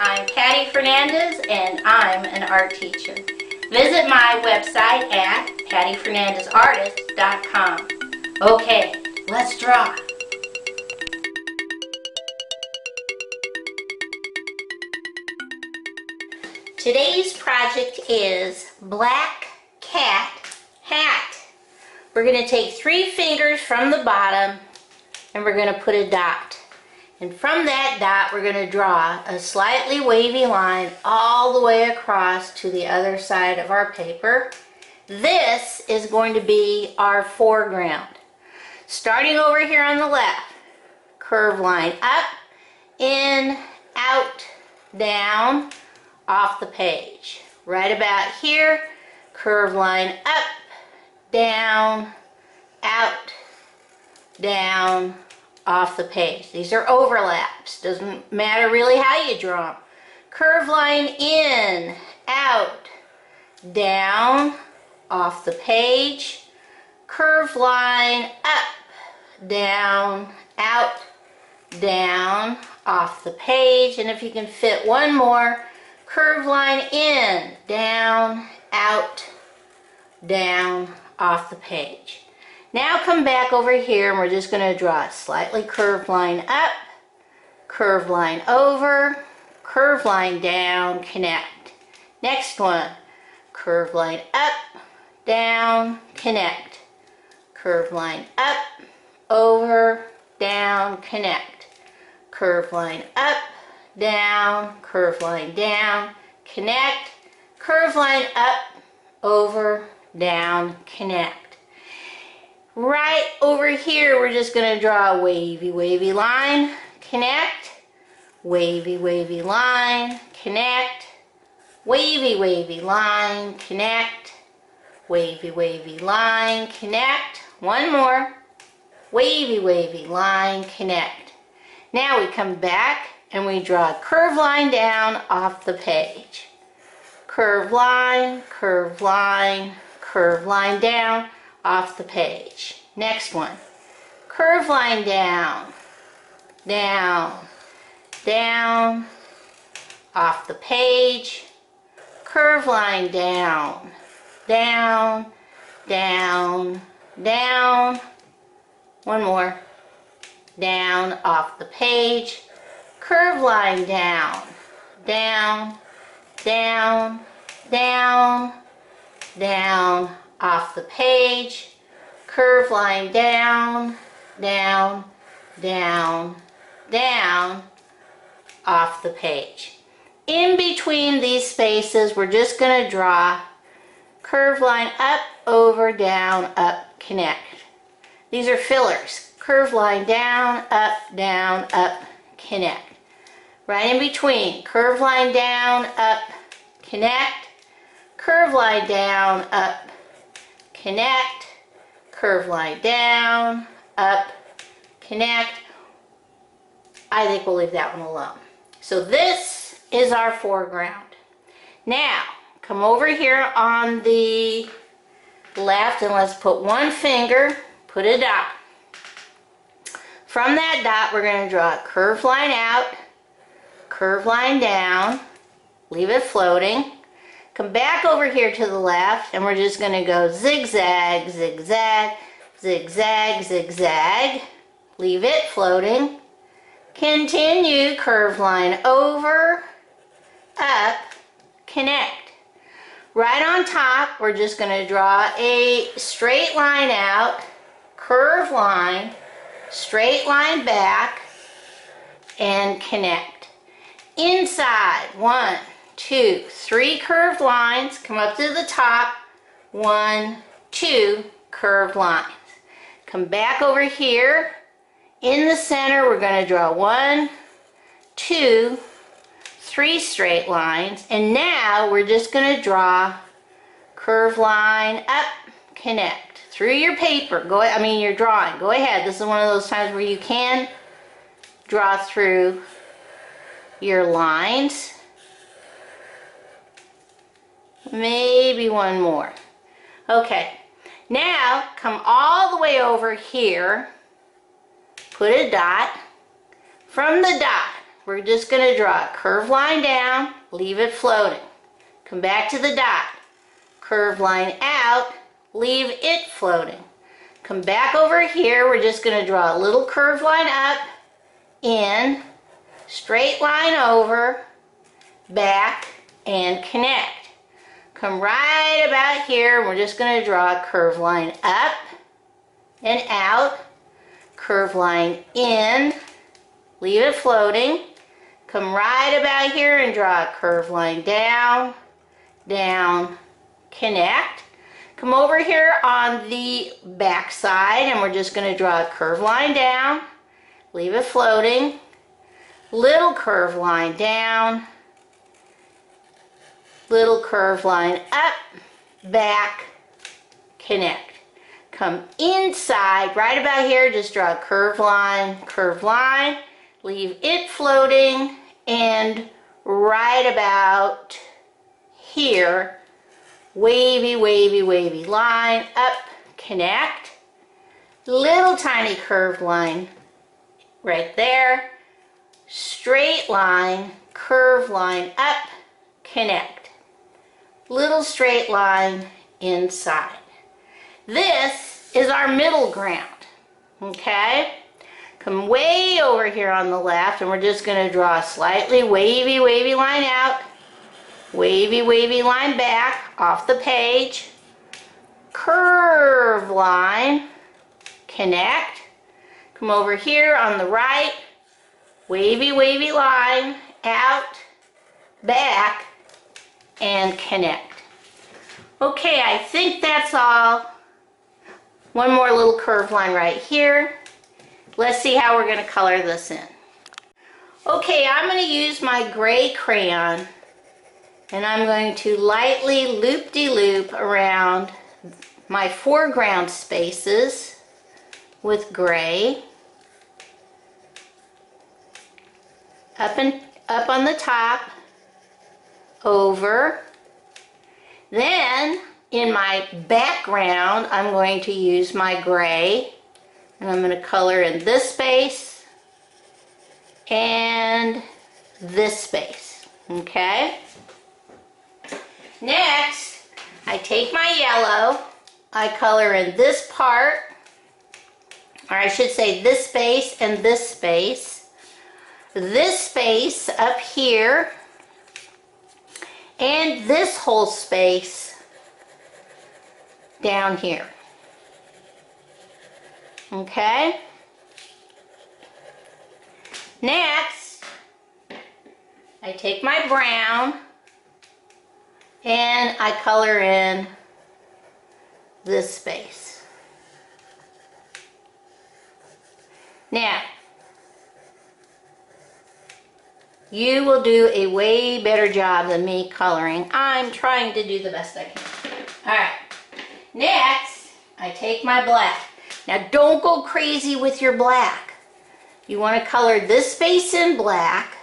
I'm Patty Fernandez and I'm an art teacher. Visit my website at pattyfernandezartist.com. Okay, let's draw. Today's project is Black Cat Hat. We're going to take three fingers from the bottom and we're going to put a dot. And from that dot, we're going to draw a slightly wavy line all the way across to the other side of our paper. This is going to be our foreground. Starting over here on the left, curve line up, in, out, down, off the page. Right about here, curve line up, down, out, down, off the page. These are overlaps. Doesn't matter really how you draw them. Curve line in, out, down, off the page. Curve line up, down, out, down, off the page. And if you can fit one more, curve line in, down, out, down, off the page. Now come back over here and we're just going to draw a slightly curved line up, curved line over, curved line down, connect. Next one, curved line up, down, connect. Curved line up, over, down, connect. Curved line up, down, curved line down, connect, Curved line up, over, down, connect. Right over here, we're just going to draw a wavy, wavy line, connect, wavy, wavy line, connect, wavy, wavy line, connect, wavy, wavy line, connect, one more, wavy, wavy line, connect. Now we come back and we draw a curved line down off the page. Curved line, curved line, curved line down off the page. Next one. Curved line down, down, down, off the page. Curved line down, down, down, down. One more. Down off the page. Curve line down, down, down, down, down, off the page, curve line down, down, down, down, off the page. In between these spaces, we're just going to draw curve line up, over, down, up, connect. These are fillers. Curve line down, up, down, up, connect right in between. Curve line down, up, connect. Curve line down, up, connect. Curve line down, up, connect. I think we'll leave that one alone. So this is our foreground. Now, come over here on the left and let's put one finger, put a dot. From that dot, we're going to draw a curved line out, curve line down, leave it floating. Come back over here to the left and we're just going to go zigzag, zigzag, zigzag, zigzag. Leave it floating. Continue, curve line over, up, connect. Right on top, we're just going to draw a straight line out, curve line, straight line back, and connect inside. One, two, three curved lines. Come up to the top. One, two curved lines. Come back over here. In the center, we're going to draw one, two, three straight lines. And now we're just going to draw curved line up, connect. Through your paper, go I mean your drawing, go ahead. This is one of those times where you can draw through your lines. Maybe one more. Okay, now come all the way over here, put a dot. From the dot, we're just going to draw a curved line down, leave it floating. Come back to the dot. Curved line out, leave it floating. Come back over here, we're just going to draw a little curved line up, in, straight line over, back, and connect. Come right about here, we're just going to draw a curved line up and out, curved line in, leave it floating. Come right about here and draw a curved line down, down, connect. Come over here on the back side and we're just going to draw a curved line down, leave it floating, little curved line down, little curved line up, back, connect. Come inside, right about here, just draw a curved line, curved line, leave it floating, and right about here, wavy, wavy, wavy line, up, connect, little tiny curved line right there, straight line, curved line, up, connect, little straight line inside. This is our middle ground, okay? Come way over here on the left and we're just going to draw a slightly wavy, wavy line out, wavy, wavy line back off the page, curve line, connect, come over here on the right, wavy, wavy line out, back, and connect. Okay, I think that's all. One more little curve line right here. Let's see how we're going to color this in. Okay, I'm going to use my gray crayon and I'm going to lightly loop-de-loop -loop around my foreground spaces with gray. Up and up on the top, over. Then in my background, I'm going to use my gray and I'm going to color in this space and this space, okay? Next, I take my yellow, I color in this part, or I should say this space and this space, this space up here, and this whole space down here. Okay? Next, I take my brown and I color in this space. Now, you will do a way better job than me coloring. I'm trying to do the best I can. Alright, next, I take my black. Now don't go crazy with your black. You want to color this space in black.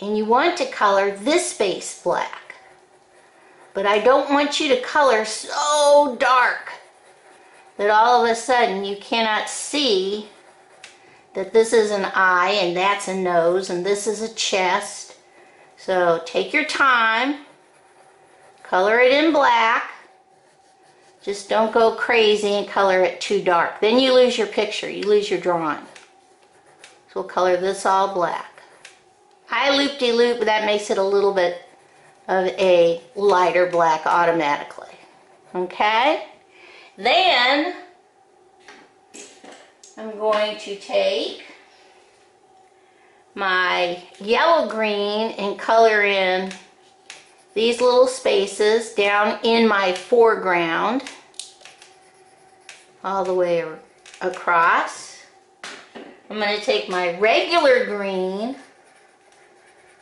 And you want to color this space black. But I don't want you to color so dark that all of a sudden you cannot see that this is an eye and that's a nose and this is a chest. So take your time, color it in black. Just don't go crazy and color it too dark. Then you lose your picture. You lose your drawing. So we'll color this all black. I loop-de-loop, -loop, that makes it a little bit of a lighter black automatically. Okay? Then, I'm going to take my yellow green and color in these little spaces down in my foreground all the way across. I'm going to take my regular green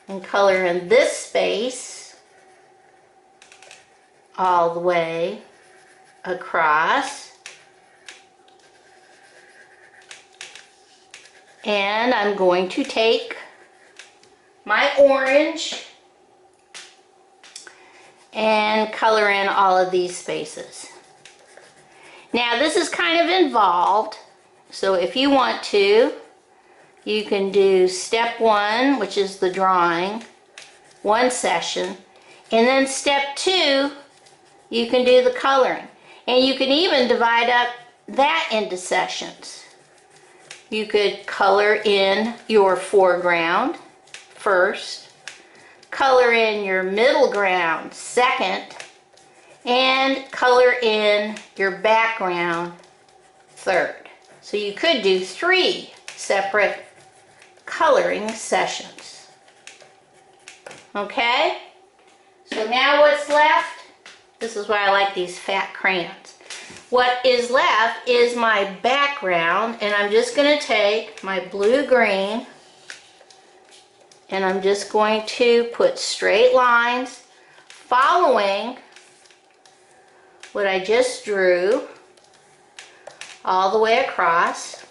and color in this space all the way across. And I'm going to take my orange and color in all of these spaces. Now this is kind of involved, so if you want to, you can do step one, which is the drawing, one session, and then step two, you can do the coloring. And you can even divide up that into sessions. You could color in your foreground first, color in your middle ground second, and color in your background third. So you could do three separate coloring sessions. Okay? So now what's left? This is why I like these fat crayons. What is left is my background and I'm just going to take my blue-green and I'm just going to put straight lines following what I just drew all the way across.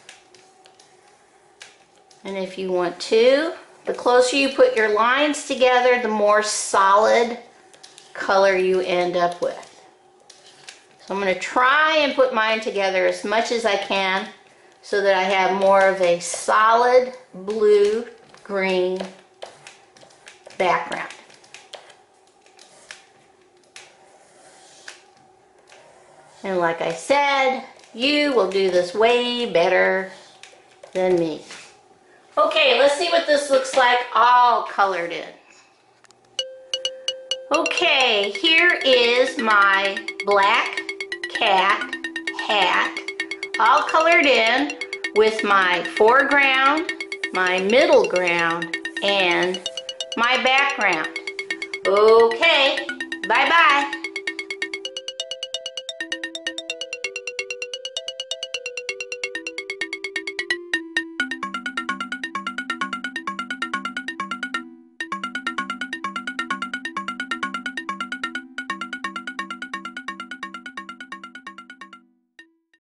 And if you want to, the closer you put your lines together, the more solid color you end up with. I'm going to try and put mine together as much as I can so that I have more of a solid blue-green background. And like I said, you will do this way better than me. Okay, let's see what this looks like all colored in. Okay, here is my black cat hat all colored in with my foreground, my middle ground, and my background. Okay, bye-bye.